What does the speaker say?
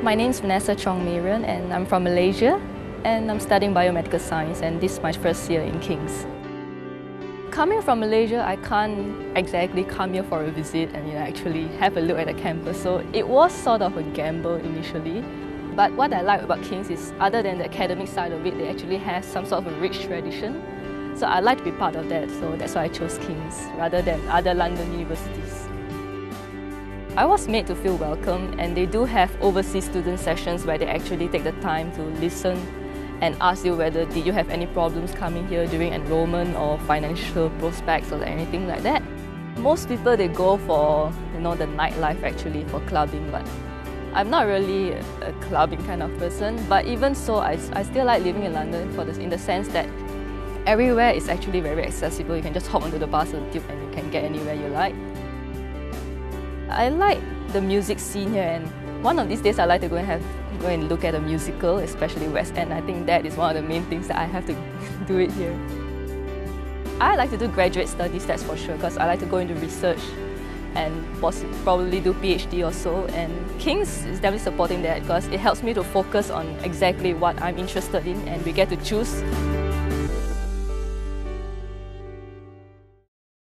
My name is Vanessa Chong Marion and I'm from Malaysia and I'm studying biomedical science and this is my first year in King's. Coming from Malaysia, I can't exactly come here for a visit and you know, actually have a look at the campus, so it was sort of a gamble initially. But what I like about King's is other than the academic side of it, they actually have some sort of a rich tradition. So I like to be part of that, so that's why I chose King's rather than other London universities. I was made to feel welcome and they do have overseas student sessions where they actually take the time to listen and ask you whether did you have any problems coming here during enrollment or financial prospects or anything like that. Most people they go for you know the nightlife actually for clubbing but I'm not really a clubbing kind of person but even so I, I still like living in London for this in the sense that everywhere is actually very accessible. You can just hop onto the bus or the tube and you can get anywhere you like. I like the music scene here and one of these days I like to go and have go and look at a musical, especially West End. I think that is one of the main things that I have to do it here. I like to do graduate studies, that's for sure, because I like to go into research and probably do PhD or so. And King's is definitely supporting that because it helps me to focus on exactly what I'm interested in and we get to choose